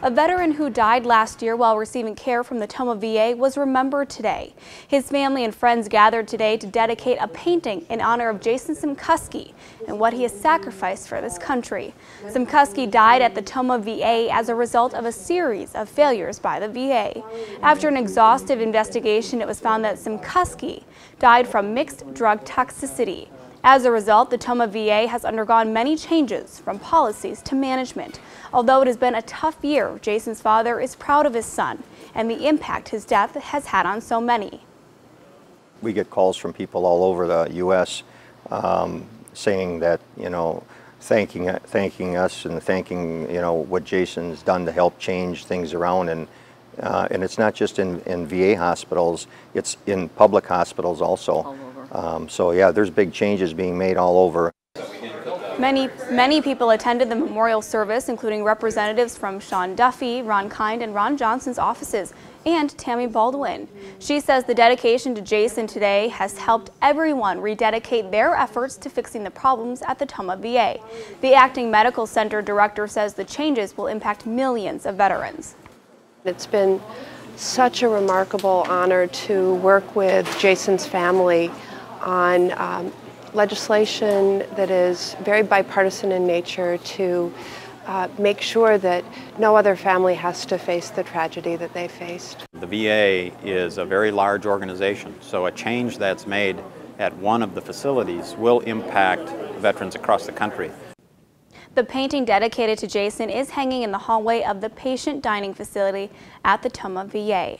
A veteran who died last year while receiving care from the Tomah VA was remembered today. His family and friends gathered today to dedicate a painting in honor of Jason Simcakoski and what he has sacrificed for this country. Simcakoski died at the Tomah VA as a result of a series of failures by the VA. After an exhaustive investigation, it was found that Simcakoski died from mixed drug toxicity. As a result, the Tomah VA has undergone many changes from policies to management. Although it has been a tough year, Jason's father is proud of his son and the impact his death has had on so many. We get calls from people all over the U.S. Um, saying that, you know, thanking, thanking us and thanking, you know, what Jason's done to help change things around. And, uh, and it's not just in, in VA hospitals, it's in public hospitals also. Um, so yeah, there's big changes being made all over. Many, many people attended the memorial service, including representatives from Sean Duffy, Ron Kind, and Ron Johnson's offices, and Tammy Baldwin. She says the dedication to Jason today has helped everyone rededicate their efforts to fixing the problems at the Tomah VA. The acting medical center director says the changes will impact millions of veterans. It's been such a remarkable honor to work with Jason's family on um, legislation that is very bipartisan in nature to uh, make sure that no other family has to face the tragedy that they faced. The VA is a very large organization, so a change that's made at one of the facilities will impact veterans across the country. The painting dedicated to Jason is hanging in the hallway of the patient dining facility at the Tomah VA.